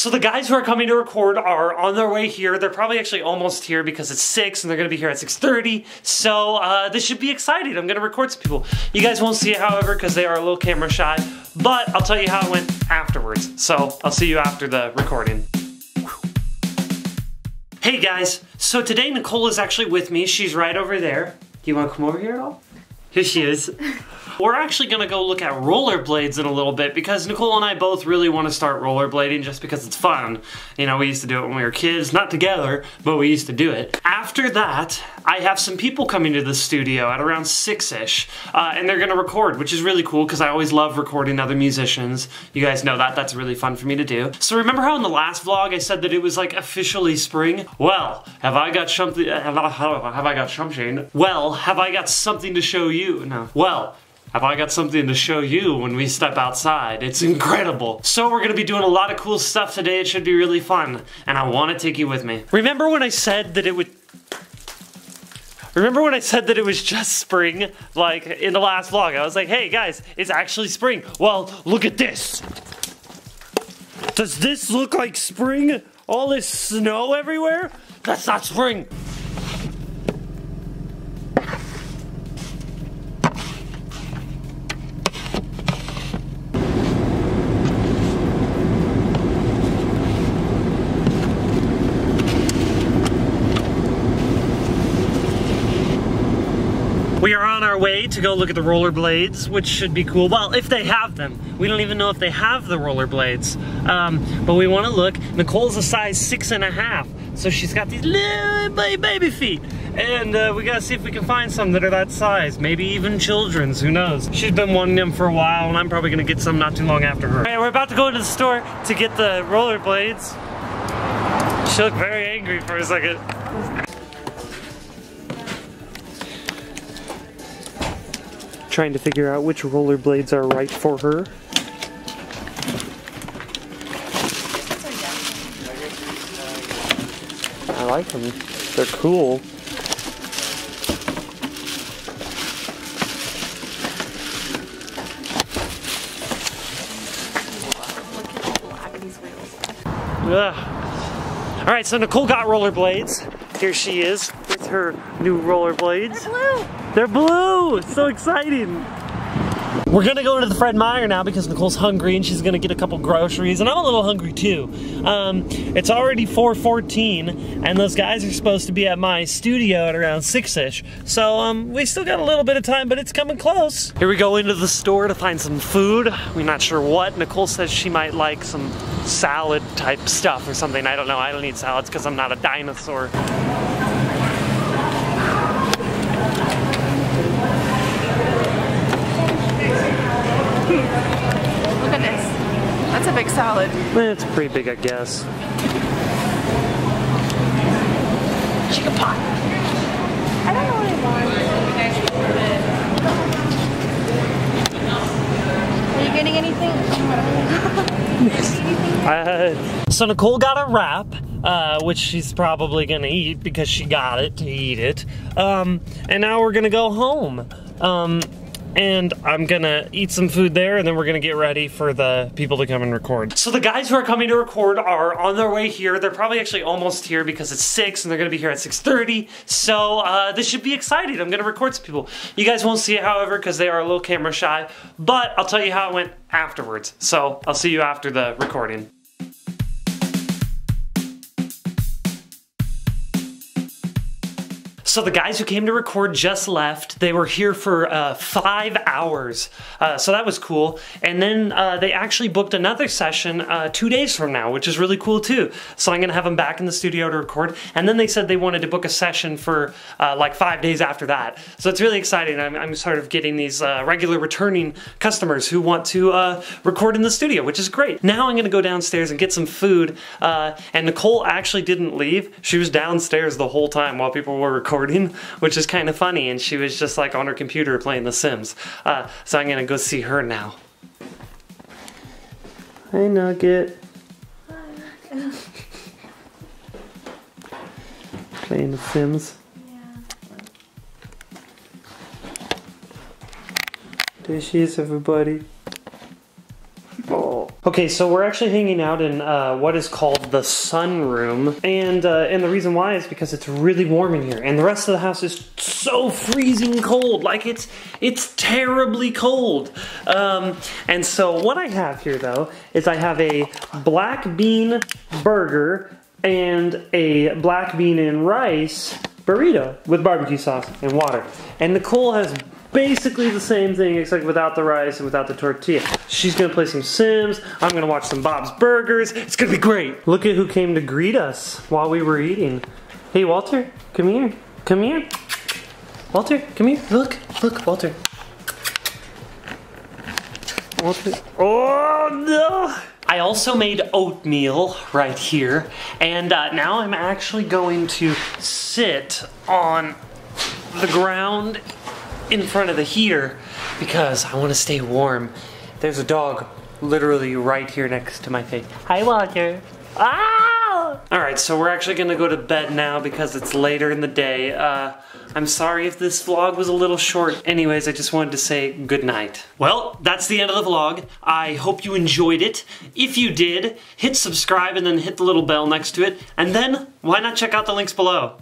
So the guys who are coming to record are on their way here. They're probably actually almost here because it's 6 and they're going to be here at 6.30. So uh, this should be exciting. I'm going to record some people. You guys won't see it, however, because they are a little camera shy. But I'll tell you how it went afterwards. So I'll see you after the recording. Hey guys, so today Nicole is actually with me. She's right over there. Do you want to come over here at all? Here she is. We're actually gonna go look at rollerblades in a little bit because Nicole and I both really want to start rollerblading just because it's fun. You know, we used to do it when we were kids, not together, but we used to do it. After that, I have some people coming to the studio at around 6-ish, uh, and they're gonna record, which is really cool because I always love recording other musicians. You guys know that, that's really fun for me to do. So remember how in the last vlog I said that it was like officially spring? Well, have I got something, have I, have I got something? Well, have I got something to show you? No. Well, have I got something to show you when we step outside? It's incredible. So we're gonna be doing a lot of cool stuff today. It should be really fun. And I wanna take you with me. Remember when I said that it would Remember when I said that it was just spring? Like in the last vlog, I was like, hey guys, it's actually spring. Well, look at this. Does this look like spring? All this snow everywhere? That's not spring. We are on our way to go look at the rollerblades, which should be cool. Well, if they have them. We don't even know if they have the rollerblades. Um, but we want to look. Nicole's a size six and a half, so she's got these little baby feet. And uh, we gotta see if we can find some that are that size. Maybe even children's, who knows. She's been wanting them for a while, and I'm probably gonna get some not too long after her. All right, we're about to go into the store to get the rollerblades. She looked very angry for a second. Trying to figure out which rollerblades are right for her. I like them. They're cool. Ugh. All right, so Nicole got rollerblades. Here she is with her new rollerblades. They're blue. They're blue! So exciting! We're gonna go into the Fred Meyer now because Nicole's hungry and she's gonna get a couple groceries and I'm a little hungry too. Um, it's already 4.14 and those guys are supposed to be at my studio at around 6ish. So um, we still got a little bit of time but it's coming close. Here we go into the store to find some food. We're not sure what. Nicole says she might like some salad type stuff or something. I don't know. I don't eat salads because I'm not a dinosaur. Salad. Eh, It's pretty big, I guess. Chicken pot. I don't know what I want. Are you getting anything? Uh, so Nicole got a wrap, uh, which she's probably gonna eat because she got it to eat it. Um, and now we're gonna go home. Um, and I'm gonna eat some food there, and then we're gonna get ready for the people to come and record. So the guys who are coming to record are on their way here. They're probably actually almost here because it's six, and they're gonna be here at 6:30. So uh, this should be exciting. I'm gonna record some people. You guys won't see it, however, because they are a little camera shy. But I'll tell you how it went afterwards. So I'll see you after the recording. So the guys who came to record just left. They were here for uh, five hours, uh, so that was cool. And then uh, they actually booked another session uh, two days from now, which is really cool too. So I'm gonna have them back in the studio to record. And then they said they wanted to book a session for uh, like five days after that. So it's really exciting. I'm, I'm sort of getting these uh, regular returning customers who want to record in the studio, which is great. Now I'm gonna go downstairs and get some food. and Nicole actually didn't leave. She was downstairs the whole time while people were recording recording, which is kind of funny. And she was just like on her computer playing The Sims. Uh, so I'm gonna go see her now. Hey Nugget. Hi. playing The Sims. Yeah. There she is, everybody. Okay, so we're actually hanging out in uh, what is called the sunroom, and uh, and the reason why is because it's really warm in here, and the rest of the house is so freezing cold, like it's it's terribly cold. Um, and so what I have here though is I have a black bean burger and a black bean and rice burrito with barbecue sauce and water. And Nicole has basically the same thing except without the rice and without the tortilla. She's gonna play some Sims, I'm gonna watch some Bob's Burgers, it's gonna be great. Look at who came to greet us while we were eating. Hey Walter, come here, come here. Walter, come here, look, look, Walter. Walter, oh no! I also made oatmeal right here, and uh, now I'm actually going to sit on the ground in front of the heater because I want to stay warm. There's a dog literally right here next to my face. Hi, Walker. Ah! All right, so we're actually gonna go to bed now because it's later in the day. Uh, I'm sorry if this vlog was a little short. Anyways, I just wanted to say good night. Well, that's the end of the vlog. I hope you enjoyed it. If you did, hit subscribe and then hit the little bell next to it. And then, why not check out the links below?